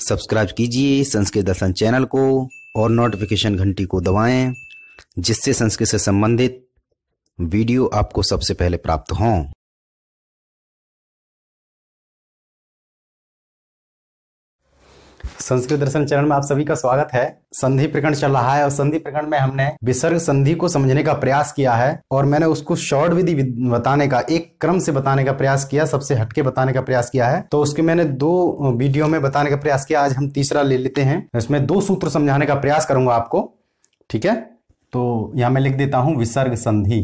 Subscribe कीजिए संस्कृत दर्शन channel को और नोटिफिकेशन घंटी को दबाएँ, जिससे संस्कृत से संबंधित वीडियो आपको सबसे पहले प्राप्त हों। संस्कृत दर्शन चैनल में आप सभी का स्वागत है। संधि प्रकरण चल रहा है और संधि प्रकरण में हमने विसर्ग संधि को समझने का प्रयास किया है और मैंने उसको शॉर्ट विधि बताने का, एक क्रम से बताने का प्रयास किया, सबसे हटके बताने का प्रयास किया है। तो उसके मैंने दो वीडियो में बताने का प्रयास किया, आज हम तीसरा ले लेते हैं। इसमें दो सूत्र समझाने का प्रयास करूँगा आपको, ठीक है? तो यहाँ मैं लिख देता हूँ विसर्ग संधि।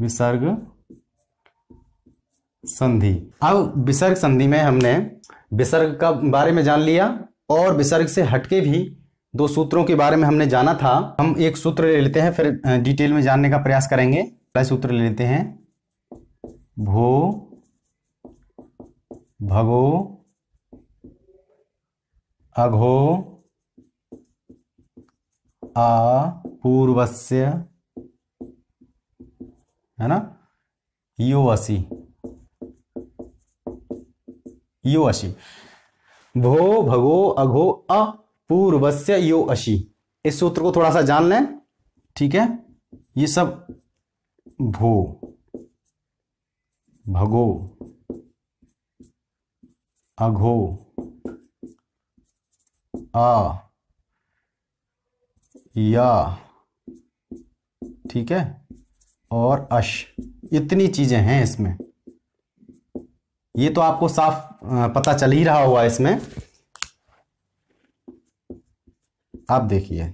विसर्ग संधि। अब विसर्ग संधि में हमने विसर्ग का बारे में जान लिया और विसर्ग से हटके भी दो सूत्रों के बारे में हमने जाना था। हम एक सूत्र ले लेते हैं, फिर डिटेल में जानने का प्रयास करेंगे। पहले सूत्र ले लेते हैं। भो, भगो, अघो, आ, पूर्वस्य है ना? यो असी यो अशी भो भगो अघो अपूर्वस्य यो अशी इस सूत्र को थोड़ा सा जान लें। ठीक है? ये सब भो। भगो। अघो। आ। या। ठीक है? और अश। इतनी चीज़ें हैं इसमें। ये तो आपको साफ़ पता चल ही रहा हुआ इसमें। आप देखिए।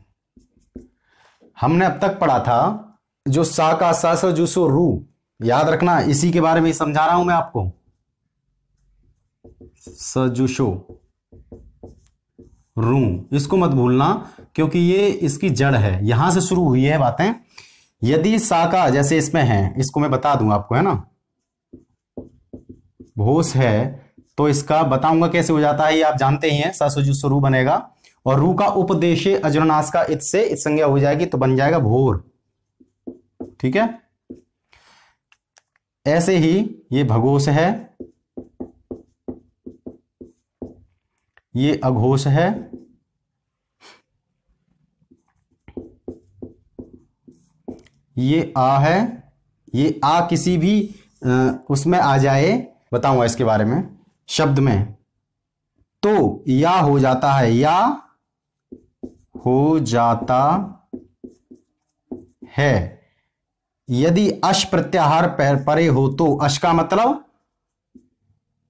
हमने अब तक पढ़ा था जो सा का सा स जूसो रू। याद रखना, इसी के बारे में समझा रहा हूँ मैं आपको। सजुशो रू। इसको मत भूलना, क्योंकि ये इसकी जड़ है। यहाँ से शुरू हुई है बातें। यदि साका जैसे इसमें है, इसको मैं बता दूँगा आपको, है ना? भोस है तो इसका बताऊँगा कैसे हो जाता है, ये आप जानते ही हैं, ससुजु स्वरू बनेगा। और रू का उपदेश अजरनाश का इत से इत संज्ञा हो जाएगी तो बन जाएगा भोर। ठीक है? ऐसे ही ये भगोश है, ये अघोष है ये आ है, ये आ किसी भी उसमें आ जाए, बताऊँगा इसके बारे में, शब्द में। तो या हो जाता है, या हो जाता है। यदि अश प्रत्याहार परे हो तो अश का मतलब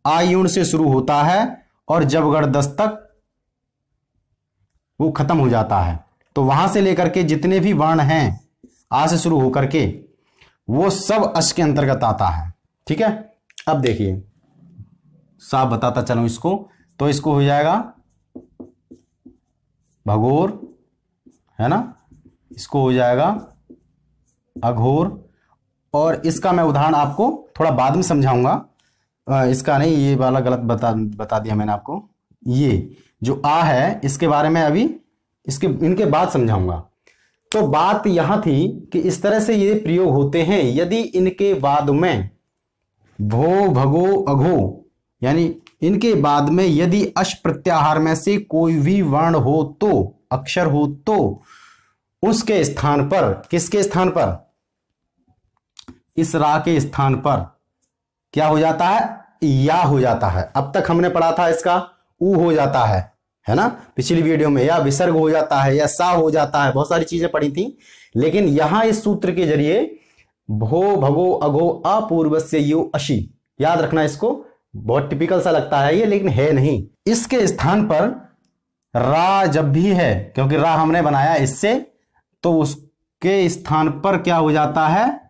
आयुण से शुरू होता है और जब गढ़ दस्तक वो खत्म हो जाता है। तो वहाँ से लेकर के जितने भी वर्ण हैं आ से शुरू होकर के वो सब अश के अंतर्गत आता है। ठीक है? अब देखिए। साफ़ बताता चलो इसको तो इसको हो जाएगा भगोर, है ना? इसको हो जाएगा अघोर। और इसका मैं उदाहरण आपको थोड़ा बाद में समझाऊँगा। इसका नहीं, ये वाला गलत बता बता दिया मैंने आपको। ये जो आ है, इसके बारे में अभी इसके, इनके बाद समझाऊँगा। तो बात यहाँ थी कि इस तरह से ये प्रयोग होते हैं, यदि इनके बाद में भो भगो अघो, यानी इनके बाद में यदि अश प्रत्याहार में से कोई भी वर्ण हो तो अक्षर हो तो उसके स्थान पर, किसके स्थान पर? इस रा के स्थान पर। क्या हो जाता है? या हो जाता है। अब तक हमने पढ़ा था इसका, ऊ हो जाता है। है ना? पिछली वीडियो में या विसर्ग हो जाता है या सा हो जाता है, बहुत सारी चीज़ें पढ़ी थी। लेकिन यहाँ इस सूत्र के ज़रिए भो भगो अगो अपूर्व से यु अशी। याद रखना इसको, बहुत टिपिकल सा लगता है ये, लेकिन है नहीं। इसके स्थान पर रा जब भी है, क्योंकि रा हमने बनाया इससे तो उसके स्थान पर क्या हो जाता है?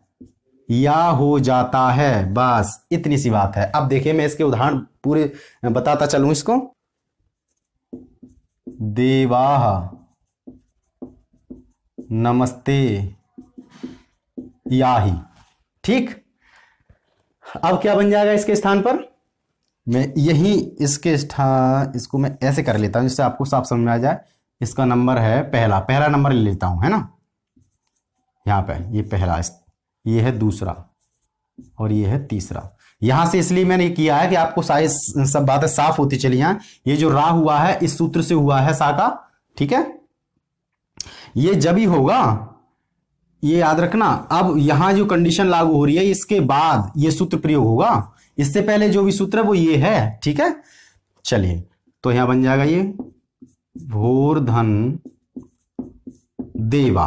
या हो जाता है। बस, इतनी सी बात है। अब देखिए, मैं इसके उदाहरण पूरे बताता चलूँ इसको। देवाह नमस्ते। याही। ठीक? अब क्या बन जाएगा इसके स्थान पर? मैं यही इसके स्थान इसको मैं ऐसे कर लेता हूँ जिससे आपको साफ़ समझ में आ जाए। इसका नंबर है पहला। पहला नंबर ले लेता हूँ, है ना? यहाँ पे। ये पहला। ये है दूसरा। और ये है तीसरा। यहाँ से इसलिए मैंने किया है कि आपको सारी सब बातें साफ़ होती चली जाए। ये जो रा हुआ है, इस सूत्र से हुआ है सा का, ठीक है? ये जब ही होगा, ये याद रखना, अब यहाँ जो कंडीशन लागू हो रही है, इसके बाद ये सूत्र प्रयोग होगा। इससे पहले जो भी सूत्र है, वो ये है, ठीक है? चलिए तो यहाँ बन जाएगा ये भोर धन देवा।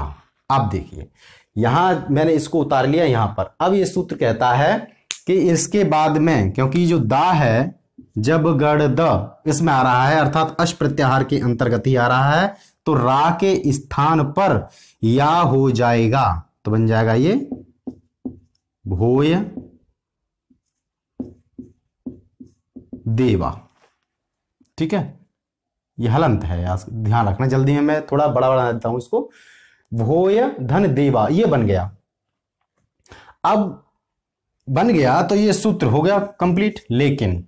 आप देखिए, यहाँ मैंने इसको उतार लिया यहाँ पर। अब ये सूत्र कहता है कि इसके बाद में, क्योंकि जो दा है, जब गढ़ द, इसमें आ रहा है, अर्थात अश प्रत्याहार के अंतर्गत ही आ रहा है तो रा के स्थान पर या हो जाएगा। तो बन जाएगा ये भोय देवा। ठीक है? ये हलंत है ध्यान रखना जल्दी में, मैं थोड़ा बड़ा बड़ा देता हूँ इसको। भोय धन देवा, ये बन गया। अब बन गया तो ये सूत्र हो गया कंप्लीट लेकिन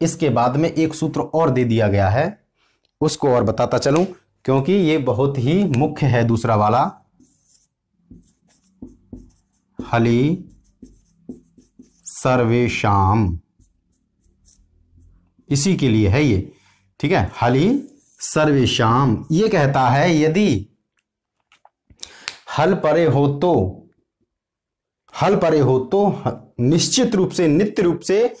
इसके बाद में एक सूत्र और दे दिया गया है, उसको और बताता चलूँ, क्योंकि ये बहुत ही मुख्य है दूसरा वाला। हली सर्वेशम इसी के लिए है ये, ठीक है? हली सर्वेशम ये कहता है, यदि हल परे हो तो हल परे हो तो निश्चित रूप से, नित्य रूप से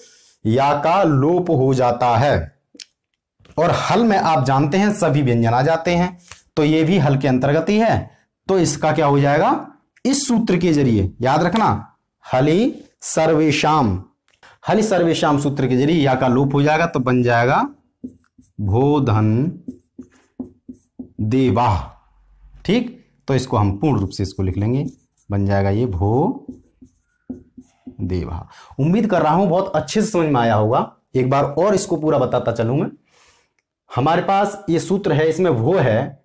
या का लोप हो जाता है। और हल में आप जानते हैं, सभी व्यंजन आ जाते हैं तो ये भी हल के अंतर्गत ही है। तो इसका क्या हो जाएगा? इस सूत्र के ज़रिए, याद रखना, हली सर्वेशम हली सर्वेशम सूत्र के ज़रिए या का लोप हो जाएगा तो बन जाएगा, भोधन देवाह ठीक? तो इसको हम पूर्ण रूप से इसको लिख लेंगे, बन जाएगा ये भो देवा। उम्मीद कर रहा हूँ बहुत अच्छे से समझ में आया होगा। एक बार और इसको पूरा बताता चलूँ मैं। हमारे पास ये सूत्र है, इसमें वो है,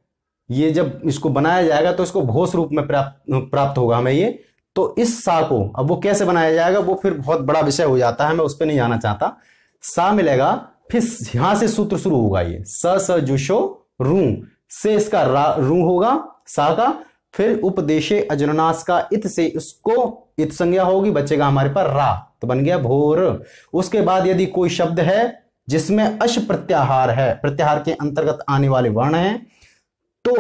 ये जब इसको बनाया जाएगा तो इसको भोस रूप में प्राप्त प्राप्त होगा हमें ये। तो इस सा को, अब वो कैसे बनाया जाएगा, वो फिर बहुत बड़ा विषय हो जाता है, मैं उस पर नहीं जाना चाहता। सा मिलेगा, फिर यहाँ से सूत्र शुरू होगा ये। स स जुशो रू। से इसका रू होगा, सा का फिर उपदेशे अजननाश का इत से इसको इत संज्ञा होगी, बचेगा हमारे पास रा। तो बन गया भोर। उसके बाद यदि कोई शब्द है जिसमें अश प्रत्याहार है, प्रत्याहार के अंतर्गत आने वाले वर्ण हैं तो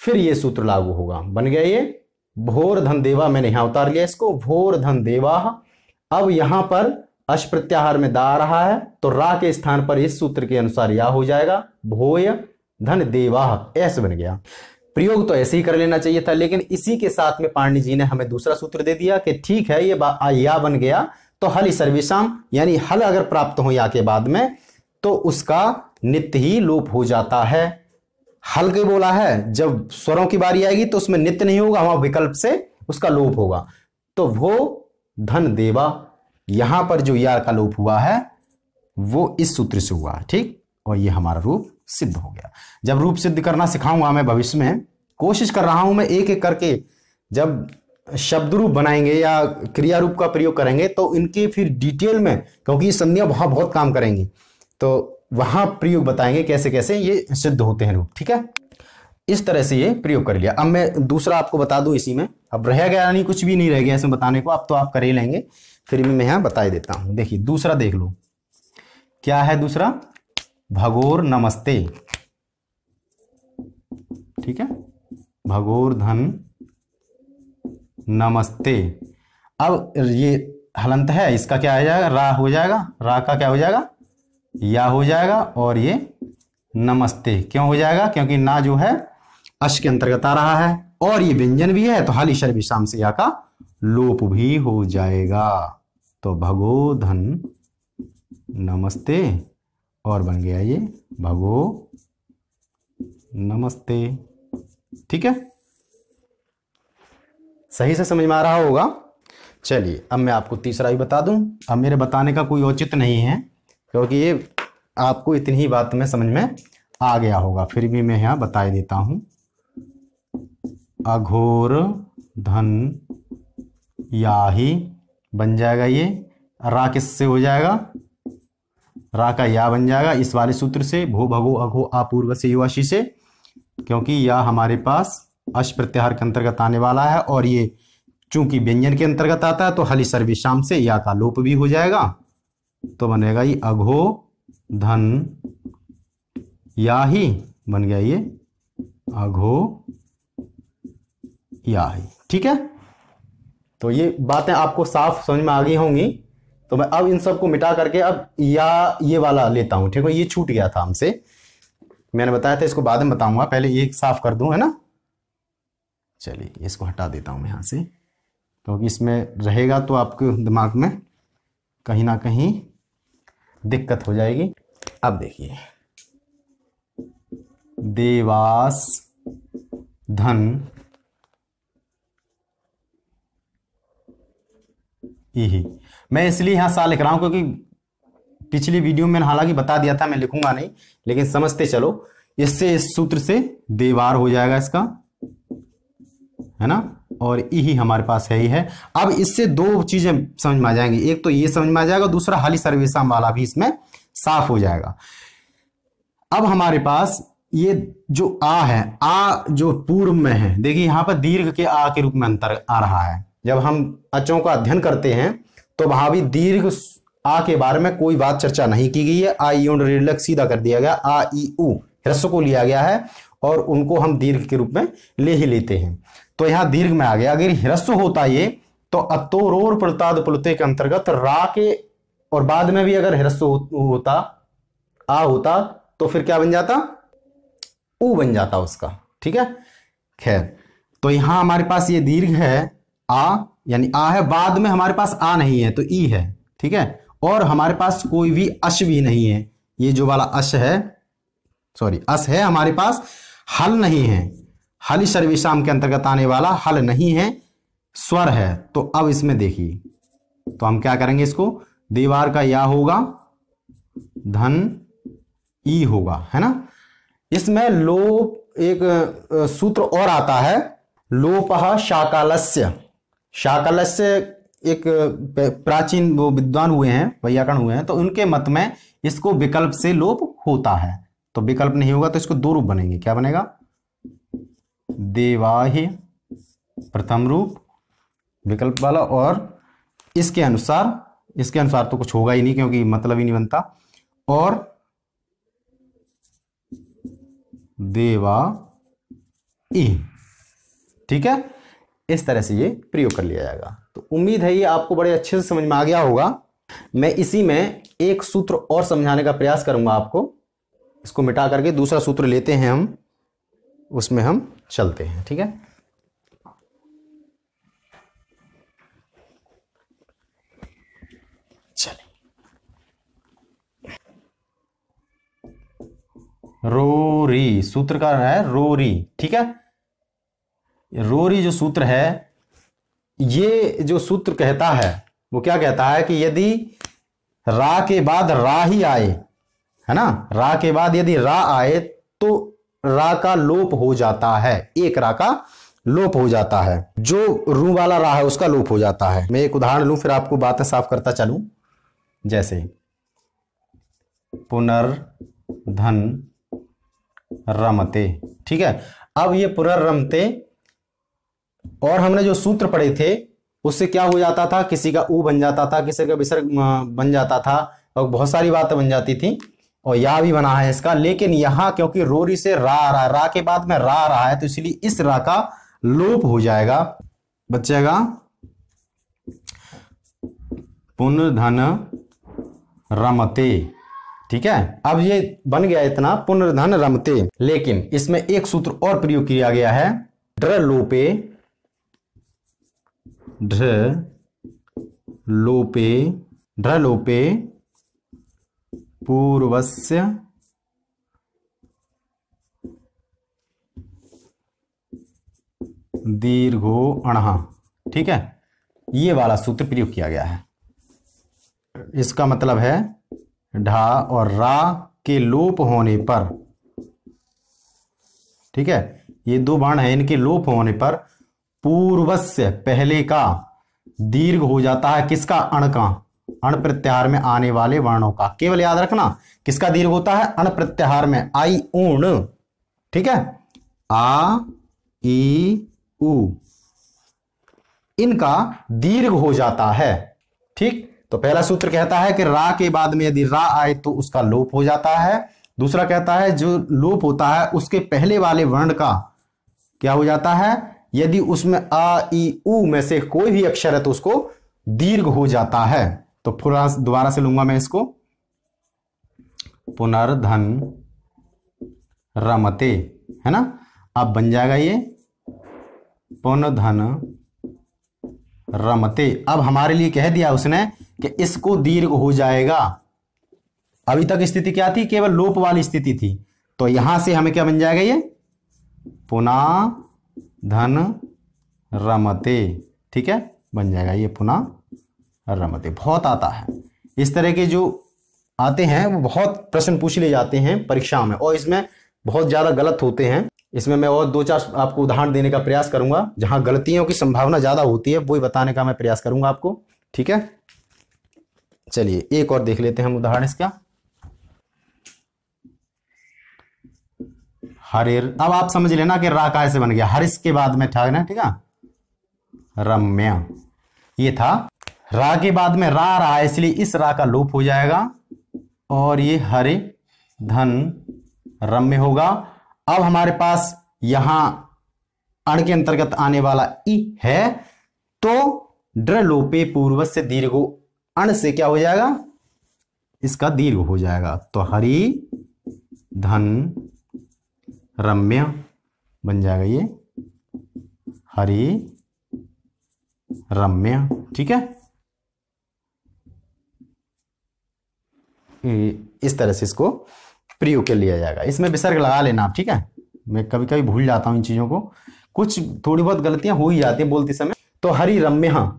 फिर ये सूत्र लागू होगा। बन गया ये भोर धन देवा, मैंने यहाँ उतार लिया इसको, भोर धन देवा। अब यहाँ पर अश प्रत्याहार में दा रहा है तो रा के स्थान पर इस सूत्र के अनुसार या हो जाएगा, भोय धन देवा। ऐसे बन गया। प्रयोग तो ऐसे ही कर लेना चाहिए था, लेकिन इसी के साथ में पांडे जी ने हमें दूसरा सूत्र दे दिया कि ठीक है, ये या बन गया तो हल सर्विसाम यानी हल अगर प्राप्त हो या के बाद में तो उसका नित्य ही लोप हो जाता है। हल के बोला है, जब स्वरों की बारी आएगी तो उसमें नित्य नहीं होगा, वहाँ विकल्प से उसका लोप होगा। तो वो धन देवा, यहाँ पर जो या का लोप हुआ है, वो इस सूत्र से हुआ, ठीक? और ये हमारा रूप सिद्ध हो गया। जब रूप सिद्ध करना सिखाऊँगा मैं भविष्य में, कोशिश कर रहा हूँ मैं एक एक करके, जब शब्द रूप बनाएँगे या क्रिया रूप का प्रयोग करेंगे तो इनके फिर डिटेल में, क्योंकि ये संधियाँ वहाँ बहुत काम करेंगी तो वहाँ प्रयोग बताएँगे कैसे कैसे ये सिद्ध होते हैं रूप ठीक है? इस तरह से ये प्रयोग कर लिया। अब मैं दूसरा आपको बता दूँ इसी में। अब रह गया नहीं कुछ भी नहीं रह गया इसमें बताने को, अब तो आप कर ही लेंगे। फिर भी मैं यहाँ बता देता हूँ। देखिए, दूसरा देख लो। क्या है दूसरा? भगोर नमस्ते। ठीक है? भगोर धन नमस्ते। अब ये हलंत है, इसका क्या आ जाएगा? रा हो जाएगा। रा का क्या हो जाएगा? या हो जाएगा, और ये नमस्ते। क्यों हो जाएगा? क्योंकि ना जो है, अश के अंतर्गत आ रहा है, और ये व्यंजन भी है तो हाल ईश्वर विश्राम से या का लोप भी हो जाएगा। तो भगो धन नमस्ते। और बन गया ये भगो। नमस्ते। ठीक है? सही से समझ में आ रहा होगा? चलिए, अब मैं आपको तीसरा भी बता दूँ। अब मेरे बताने का कोई औचित नहीं है, क्योंकि ये आपको इतनी ही बात में समझ में आ गया होगा। फिर भी मैं यहाँ बता देता हूँ। अघोर धन या ही बन जाएगा ये। रा किससे हो जाएगा। रा का या बन जाएगा। इस वाले सूत्र से भो भगो अघो आपूर्व से युवाशी से, क्योंकि यह हमारे पास अश प्रत्याहार के अंतर्गत आने वाला है और ये चूँकि व्यंजन के अंतर्गत आता है तो हली सर्विशाम से या का लोप भी हो जाएगा। तो बनेगा ये अघो, धन या ही बन गया ये अघो या ही ठीक है? तो ये बातें आपको साफ़ समझ में आ गई होंगी। तो मैं अब इन सबको मिटा करके अब या ये वाला लेता हूँ, ठीक है? ये छूट गया था हमसे। मैंने बताया था, इसको बाद में बताऊँगा। पहले ये साफ़ कर दूँ, है ना? चलिए, इसको हटा देता हूँ मैं यहाँ से। तो इसमें रहेगा तो आपके दिमाग में कहीं ना कहीं दिक्कत हो जाएगी। अब देखिए। देवास धन ही। मैं इसलिए यहाँ सा लिख रहा हूँ क्योंकि पिछली वीडियो में हालाँकि बता दिया था, मैं लिखूँगा नहीं, लेकिन समझते चलो। इससे इस सूत्र से देवार हो जाएगा इसका, है ना? और यही हमारे पास है, ही है। अब इससे दो चीज़ें समझ में आ जाएँगी। एक तो ये समझ में आ जाएगा, दूसरा हाली सर्वेशम वाला भी इसमें साफ़ हो जाएगा। अब हमारे पास ये जो आ है, आ जो पूर्व में है, देखिए यहाँ पर दीर्घ के आ के रूप में अंतर आ रहा है। जब हम अचों का अध्ययन करते हैं तो वहाँ भी दीर्घ आ के बारे में कोई बात चर्चा नहीं की गई है। आ ई सीधा कर दिया गया। आ ई उ ह्रस्व को लिया गया है और उनको हम दीर्घ के रूप में ले ही लेते हैं। तो यहाँ दीर्घ में आ गया। अगर ह्रस्व होता ये तो अतोरोर प्रताद पुलते के अंतर्गत रा के और बाद में भी अगर ह्रस्व होता, आ होता तो फिर क्या बन जाता? ऊ बन जाता उसका। ठीक है? खैर तो यहाँ हमारे पास ये दीर्घ है। आ यानी आ है बाद में हमारे पास आ नहीं है तो ई है, ठीक है? और हमारे पास कोई भी अश भी नहीं है। ये जो वाला अश है सॉरी अस है हमारे पास, हल नहीं है। हल सर्विशाम के अंतर्गत आने वाला हल नहीं है, स्वर है। तो अब इसमें देखिए। तो हम क्या करेंगे इसको? दीवार का या होगा, धन ई होगा, है ना? इसमें लोप, एक सूत्र और आता है, लोप शाकालस्य। शाकालस्य एक प्राचीन वो विद्वान हुए हैं, वैयाकरण हुए हैं तो उनके मत में इसको विकल्प से लोप होता है। तो विकल्प नहीं होगा तो इसको दो रूप बनेंगे। क्या बनेगा? देवाहि, प्रथम रूप, विकल्प वाला, और इसके अनुसार इसके अनुसार तो कुछ होगा ही नहीं क्योंकि मतलब ही नहीं बनता। और देवा ई ठीक है? इस तरह से ये प्रयोग कर लिया जाएगा। तो उम्मीद है ये आपको बड़े अच्छे से समझ में आ गया होगा। मैं इसी में एक सूत्र और समझाने का प्रयास करूँगा आपको। इसको मिटा करके दूसरा सूत्र लेते हैं हम। उसमें हम चलते हैं, ठीक है? चले। रोरी सूत्र का है रोरी, ठीक है? रोरी जो सूत्र है, ये जो सूत्र कहता है, वो क्या कहता है कि यदि रा के बाद रा ही आए, है ना? रा के बाद यदि रा आए तो रा का लोप हो जाता है। एक रा का लोप हो जाता है। जो रू वाला रा है, उसका लोप हो जाता है। मैं एक उदाहरण लू, फिर आपको बातें साफ़ करता चलूँ। जैसे, पुनर्धन रमते, ठीक है? अब ये पुनर्रमते और हमने जो सूत्र पढ़े थे, उससे क्या हो जाता था? किसी का ऊ बन जाता था, किसी का विसर्ग बन जाता था, और बहुत सारी बातें बन जाती थी, और या भी बना है इसका। लेकिन यहाँ क्योंकि रोरी से रा आ रहा है, रा के बाद में रा आ रहा है तो इसलिए इस रा का लोप हो जाएगा। बचेगा पुनर्धन रमते, ठीक है? अब ये बन गया इतना, पुनर्धन रमते। लेकिन इसमें एक सूत्र और प्रयोग किया गया है, ड्र लोपे ढ लोपे ढ लोपे पूर्वस्य दीर्घो अणहा ठीक है? ये वाला सूत्र प्रयोग किया गया है। इसका मतलब है, ढा और रा के लोप होने पर। ठीक है? ये दो बाण है, इनके लोप होने पर पूर्वस्य पहले का दीर्घ हो जाता है किसका? अण का। अण प्रत्याहार में आने वाले वर्णों का। केवल याद रखना, किसका दीर्घ होता है? अण प्रत्याहार में आई ऊण ठीक है? आ, ई, उ। इनका दीर्घ हो जाता है। ठीक? तो पहला सूत्र कहता है कि रा के बाद में यदि रा आए तो उसका लोप हो जाता है। दूसरा कहता है जो लोप होता है, उसके पहले वाले वर्ण का क्या हो जाता है? यदि उसमें आ, ई, उ में से कोई भी अक्षर है तो उसको दीर्घ हो जाता है। तो पूरा दोबारा से लूँगा मैं इसको। पुनर्धन रमते, है ना? अब बन जाएगा ये पुनर्धन रमते। अब हमारे लिए कह दिया उसने कि इसको दीर्घ हो जाएगा। अभी तक स्थिति क्या थी? केवल लोप वाली स्थिति थी। तो यहाँ से हमें क्या बन जाएगा ये? पुनः धन रमते, ठीक है? बन जाएगा ये पुनः रमते। बहुत आता है। इस तरह के जो आते हैं, वो बहुत प्रश्न पूछ ले जाते हैं परीक्षा में और इसमें बहुत ज़्यादा गलत होते हैं। इसमें मैं और दो चार आपको उदाहरण देने का प्रयास करूँगा। जहाँ गलतियों की संभावना ज़्यादा होती है, वही बताने का मैं प्रयास करूँगा आपको, ठीक है? चलिए, एक और देख लेते हैं हम उदाहरण इसका। हरिर। अब आप समझ लेना कि रा कैसे बन गया। हरिस के बाद में था ना, ठीक है? रम्य। ये था। रा के बाद में रा रहा है इसलिए इस रा का लोप हो जाएगा। और ये हरे धन रम्य होगा। अब हमारे पास यहाँ अण के अंतर्गत आने वाला ई है। तो ड्र लोपे पूर्व से दीर्घ अण से क्या हो जाएगा? इसका दीर्घ हो जाएगा। तो हरि धन रम्य बन जाएगा ये। हरि रम्य, ठीक है? इस तरह से इसको प्रयोग कर लिया जाएगा। इसमें विसर्ग लगा लेना आप, ठीक है? मैं कभी कभी भूल जाता हूँ इन चीज़ों को। कुछ थोड़ी बहुत गलतियाँ हो ही जाती हैं बोलते समय। तो हरि रम्य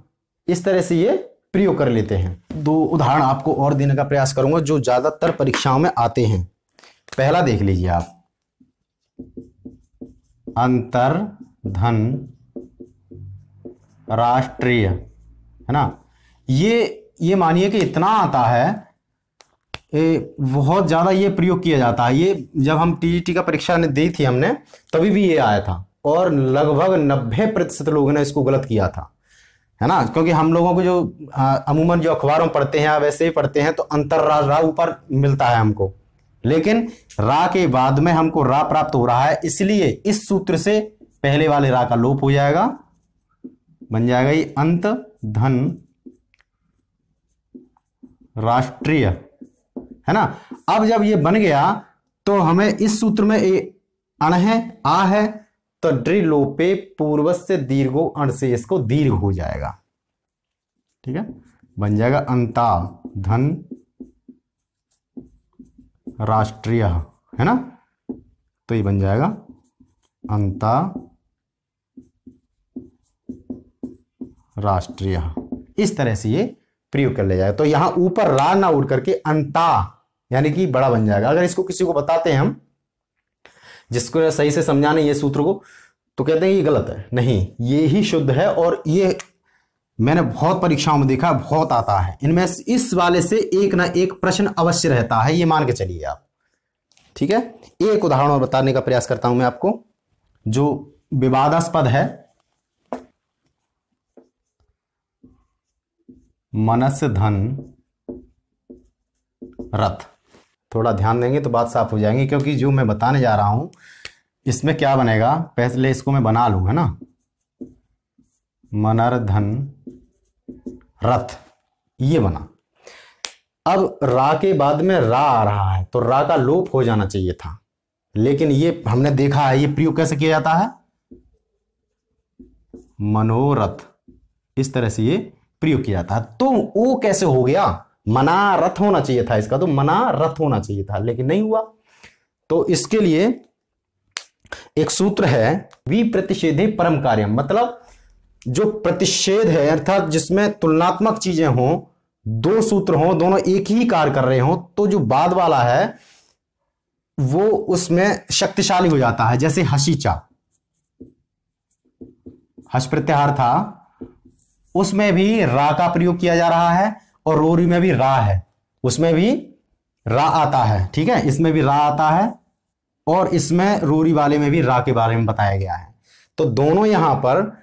इस तरह से ये प्रयोग कर लेते हैं। दो उदाहरण आपको और देने का प्रयास करूँगा जो ज़्यादातर परीक्षाओं में आते हैं। पहला देख लीजिए आप। अंतर धन राष्ट्रीय है ना? ये ये मानिए कि इतना आता है ए, बहुत ज़्यादा ये प्रयोग किया जाता है। ये जब हम टीईटी का परीक्षा ने दी थी हमने तभी भी ये आया था और लगभग नब्बे प्रतिशत लोगों ने इसको गलत किया था है ना? क्योंकि हम लोगों को जो अमूमन जो अखबारों पढ़ते हैं या वैसे ही पढ़ते हैं तो अंतर्राष्ट्र ऊपर मिलता है हमको। लेकिन रा के बाद में हमको रा प्राप्त हो रहा है, इसलिए इस सूत्र से पहले वाले रा का लोप हो जाएगा। बन जाएगा ये अंत धन राष्ट्रीय, है ना? अब जब ये बन गया तो हमें इस सूत्र में ए अण है, आ है तो ड्रिलोपे पूर्व से दीर्घो अण से इसको दीर्घ हो जाएगा। ठीक है? बन जाएगा अंता, धन राष्ट्रीय, है ना? तो ये बन जाएगा अंता राष्ट्रीय। इस तरह से ये प्रयोग कर ले जाएगा। तो यहाँ ऊपर रा ना उड़ करके अंता, यानी कि बड़ा बन जाएगा। अगर इसको किसी को बताते हैं हम, जिसको सही से समझाने ये सूत्र को तो कहते हैं ये गलत है। नहीं, ये ही शुद्ध है और ये मैंने बहुत परीक्षाओं में देखा, बहुत आता है। इनमें इस वाले से एक ना एक प्रश्न अवश्य रहता है, ये मान के चलिए आप। ठीक है? एक उदाहरण और बताने का प्रयास करता हूँ मैं आपको। जो विवादास्पद है, मनस धन रथ। थोड़ा ध्यान देंगे तो बात साफ़ हो जाएँगी, क्योंकि जो मैं बताने जा रहा हूँ, इसमें क्या बनेगा? पहले इसको मैं बना लू, है ना? मनर धन रथ। ये बना। अब रा के बाद में रा आ रहा है तो रा का लोप हो जाना चाहिए था। लेकिन ये हमने देखा है, ये प्रयोग कैसे किया जाता है? मनोरथ। इस तरह से ये प्रयोग किया जाता है। तो वो कैसे हो गया? मना रथ होना चाहिए था इसका तो मना रथ होना चाहिए था, लेकिन नहीं हुआ। तो इसके लिए एक सूत्र है वी प्रतिषेधे परम कार्य मतलब जो प्रतिषेध है, अर्थात जिसमें तुलनात्मक चीज़ें हों, दो सूत्र हों, दोनों एक ही कार्य कर रहे हों तो जो बाद वाला है, वो उसमें शक्तिशाली हो जाता है, जैसे हसीचा। हस प्रत्याहार था, उसमें भी रा का प्रयोग किया जा रहा है, और रोरी में भी रा है। उसमें भी रा आता है, ठीक है? इसमें भी रा आता है, और इसमें रोरी वाले में भी रा के बारे में बताया गया है। तो दोनों यहाँ पर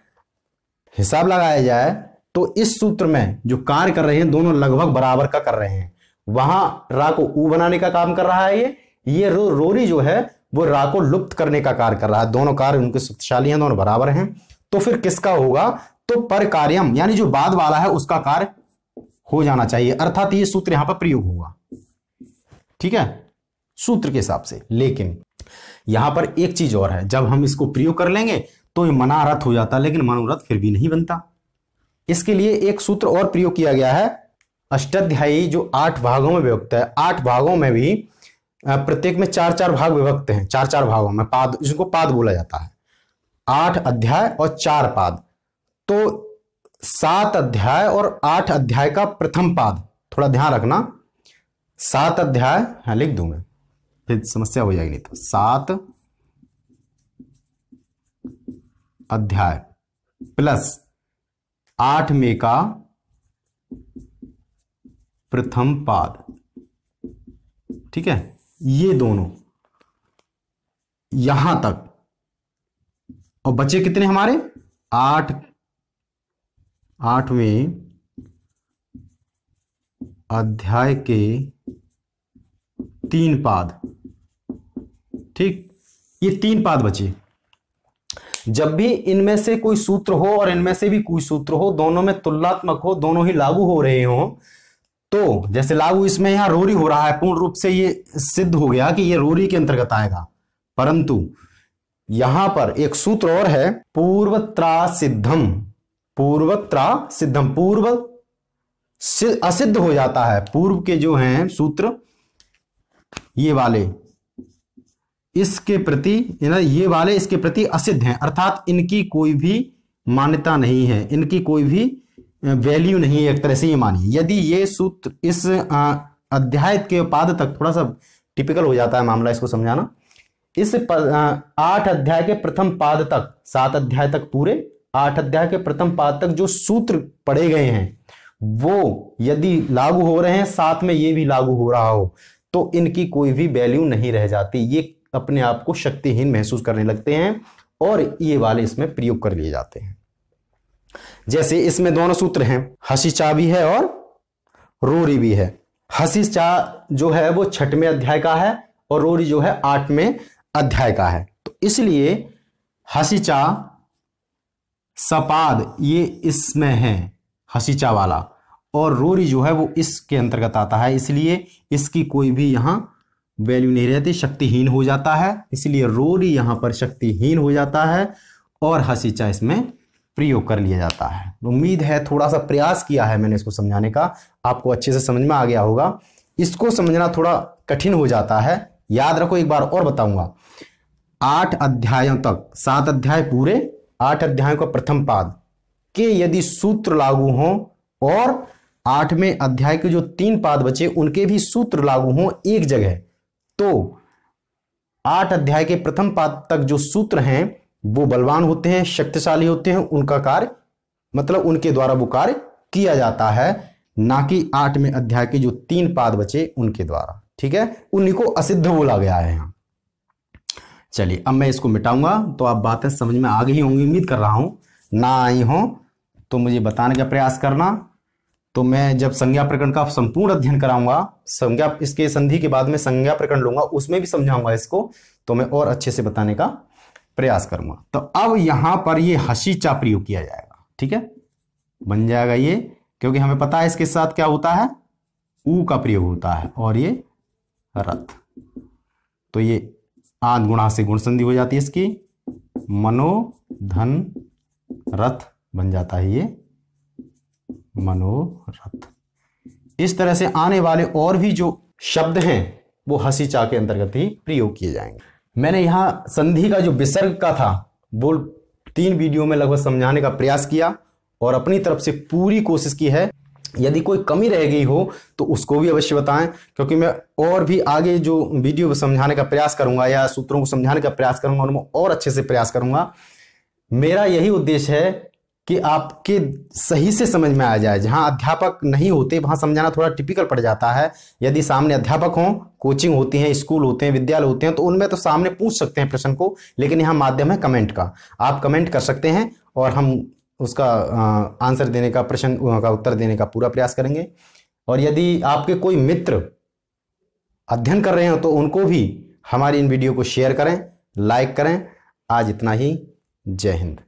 हिसाब लगाया जाए तो इस सूत्र में जो कार्य कर रहे हैं दोनों लगभग बराबर का कर रहे हैं। वहाँ रा को ऊ बनाने का काम कर रहा है ये। ये रो, रोरी जो है वो रा को लुप्त करने का कार्य कर रहा है। दोनों कार्य उनके शक्तिशाली हैं दोनों बराबर हैं। तो फिर किसका होगा? तो पर कार्यम यानी जो बाद वाला है उसका कार्य हो जाना चाहिए। अर्थात ये सूत्र यहाँ पर प्रयोग होगा ठीक है? सूत्र के हिसाब से। लेकिन यहाँ पर एक चीज़ और है। जब हम इसको प्रयोग कर लेंगे तो ये मनारथ हो जाता, लेकिन मनोरथ फिर भी नहीं बनता। इसके लिए एक सूत्र और प्रयोग किया गया है। अष्टाध्यायी जो आठ भागों में विभक्त है, आठ भागों में भी प्रत्येक में चार चार भाग विभक्त हैं, चार चार भागों में पाद जिसको पाद बोला जाता है। आठ अध्याय और चार पाद। तो सात अध्याय और आठ अध्याय का प्रथम पाद, थोड़ा ध्यान रखना। सात अध्याय हाँ लिख दूँगा फिर समस्या हो जाएगी नहीं तो। सात अध्याय प्लस आठ में का प्रथम पाद। ठीक है? ये दोनों यहाँ तक। और बचे कितने हमारे? आठ। आठवें अध्याय के तीन पाद। ठीक? ये तीन पाद बचे। जब भी इनमें से कोई सूत्र हो और इनमें से भी कोई सूत्र हो, दोनों में तुलनात्मक हो, दोनों ही लागू हो रहे हो तो जैसे लागू इसमें यहाँ रोरी हो रहा है, पूर्ण रूप से ये सिद्ध हो गया कि ये रोरी के अंतर्गत आएगा। परंतु यहाँ पर एक सूत्र और है पूर्वत्रा सिद्धम पूर्वत्रा सिद्धम पूर्व असिद्ध हो जाता है। पूर्व के जो हैं सूत्र, ये वाले इसके प्रति ये वाले इसके प्रति असिद्ध हैं। अर्थात इनकी कोई भी मान्यता नहीं है। इनकी कोई भी वैल्यू नहीं है एक तरह से ये मानिए। यदि ये सूत्र इस अध्याय के पाद तक थोड़ा सा टिपिकल हो जाता है मामला इसको समझाना। इस आठ अध्याय के प्रथम पाद तक, सात अध्याय तक पूरे, आठ अध्याय के प्रथम पाद तक जो सूत्र पढ़े गए हैं, वो यदि लागू हो रहे हैं, साथ में ये भी लागू हो रहा हो तो इनकी कोई भी वैल्यू नहीं रह जाती। ये अपने आप को शक्तिहीन महसूस करने लगते हैं और ये वाले इसमें प्रयोग कर लिए जाते हैं। जैसे इसमें दोनों सूत्र हैं, हसी चा भी है और रोरी भी है। हसी चा जो है वो छठवें अध्याय का है और रोरी जो है आठवें अध्याय का है। तो इसलिए हसी चा सपाद ये इसमें है हसीचा वाला। और रोरी जो है वो इसके अंतर्गत आता है, इसलिए इसकी कोई भी यहाँ वैल्यू नहीं रहती, शक्तिहीन हो जाता है। इसलिए रोरी यहाँ पर शक्तिहीन हो जाता है और हसीचा इसमें प्रयोग कर लिया जाता है। उम्मीद है थोड़ा सा प्रयास किया है मैंने इसको समझाने का। आपको अच्छे से समझ में आ गया होगा। इसको समझना थोड़ा कठिन हो जाता है। याद रखो, एक बार और बताऊँगा। आठ अध्यायों तक, सात अध्याय पूरे, आठ अध्यायों का प्रथम पाद। के यदि सूत्र लागू हों और आठवें अध्याय के जो तीन पाद बचे, उनके भी सूत्र लागू हों एक जगह। तो आठ अध्याय के प्रथम पाद तक जो सूत्र हैं, वो बलवान होते हैं, शक्तिशाली होते हैं, उनका कार्य मतलब उनके द्वारा वो कार्य किया जाता है, ना कि आठवें अध्याय के जो तीन पाद बचे उनके द्वारा। ठीक है? उन्हीं को असिद्ध बोला गया है यहाँ। चलिए, अब मैं इसको मिटाऊँगा तो आप बातें समझ में आ गई होंगी, उम्मीद कर रहा हूँ। ना आई हो तो मुझे बताने का प्रयास करना। तो मैं जब संज्ञा प्रकरण का संपूर्ण अध्ययन कराऊँगा, संज्ञा, इसके संधि के बाद में संज्ञा प्रकरण लूँगा, उसमें भी समझाऊँगा इसको तो मैं और अच्छे से बताने का प्रयास करूँगा। तो अब यहाँ पर ये हसीचा प्रयोग किया जाएगा, ठीक है? बन जाएगा ये, क्योंकि हमें पता है इसके साथ क्या होता है? ऊ का प्रयोग होता है, और ये रथ। तो ये आद गुणा से गुण संधि हो जाती है इसकी, मनो धन रथ बन जाता है ये। मनोरथ। इस तरह से आने वाले और भी जो शब्द हैं, वो हसी चा के अंतर्गत ही प्रयोग किए जाएँगे। मैंने यहाँ संधि का जो विसर्ग का था, वो तीन वीडियो में लगभग समझाने का प्रयास किया और अपनी तरफ़ से पूरी कोशिश की है। यदि कोई कमी रह गई हो तो उसको भी अवश्य बताएँ, क्योंकि मैं और भी आगे जो वीडियो समझाने का प्रयास करूँगा या सूत्रों को समझाने का प्रयास करूँगा, उनमें और अच्छे से प्रयास करूँगा। मेरा यही उद्देश्य है कि आपके सही से समझ में आ जाए। जहाँ अध्यापक नहीं होते, वहाँ समझाना थोड़ा टिपिकल पड़ जाता है। यदि सामने अध्यापक हों कोचिंग होती है स्कूल होते हैं, विद्यालय होते हैं तो उनमें तो सामने पूछ सकते हैं प्रश्न को, लेकिन यहाँ माध्यम है कमेंट का। आप कमेंट कर सकते हैं और हम उसका आंसर देने का प्रश्न का उत्तर देने का पूरा प्रयास करेंगे। और यदि आपके कोई मित्र अध्ययन कर रहे हो तो उनको भी हमारी इन वीडियो को शेयर करें लाइक करें। आज इतना ही। जय हिंद।